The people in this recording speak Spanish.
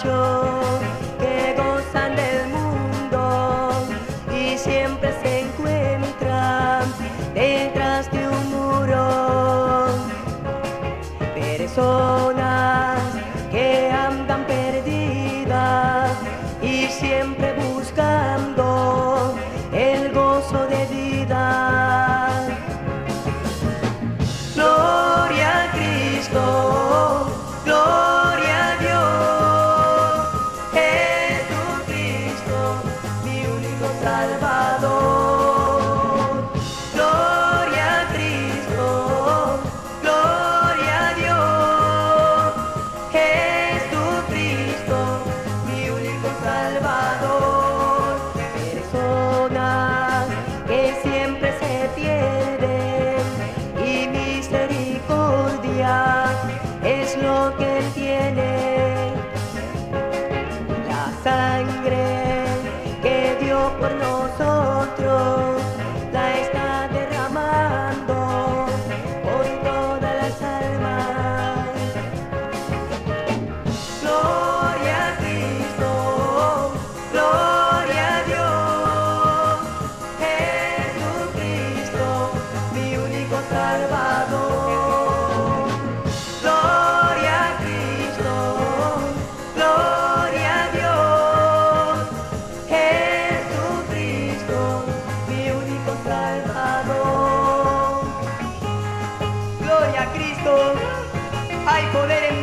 cho Salvador, gloria a Cristo, gloria a Dios, Jesucristo, mi único Salvador, persona que siempre se tiene y misericordia es lo que él tiene. La sangre. hay poder en